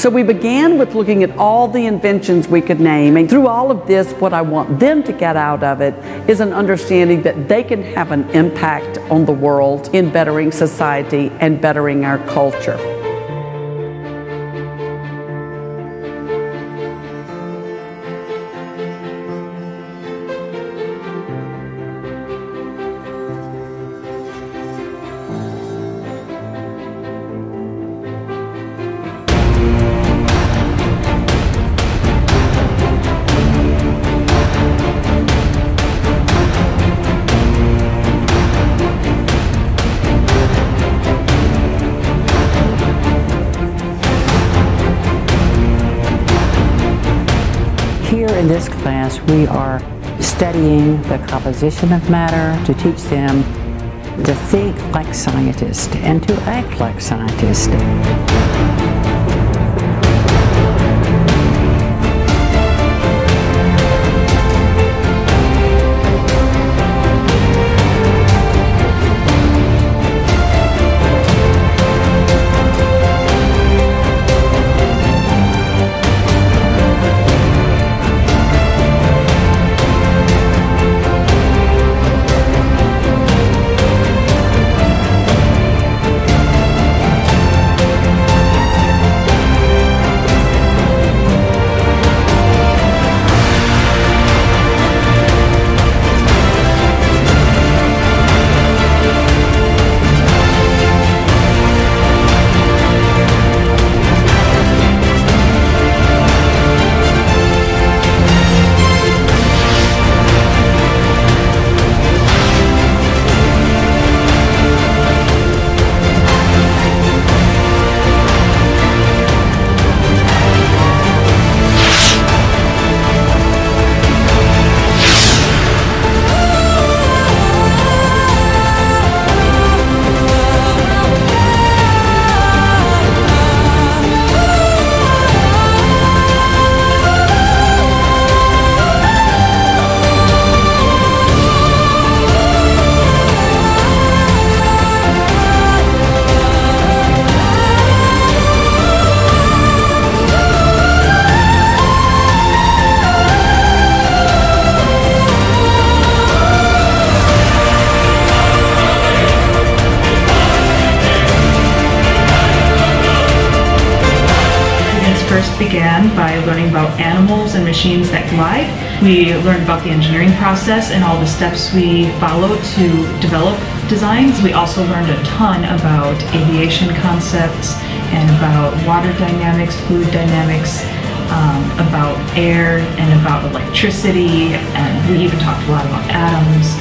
So we began with looking at all the inventions we could name. And through all of this, what I want them to get out of it is an understanding that they can have an impact on the world in bettering society and bettering our culture. Here in this class, we are studying the composition of matter to teach them to think like scientists and to act like scientists. First began by learning about animals and machines that glide. We learned about the engineering process and all the steps we follow to develop designs. We also learned a ton about aviation concepts and about water dynamics, fluid dynamics, um, about air and about electricity, and we even talked a lot about atoms.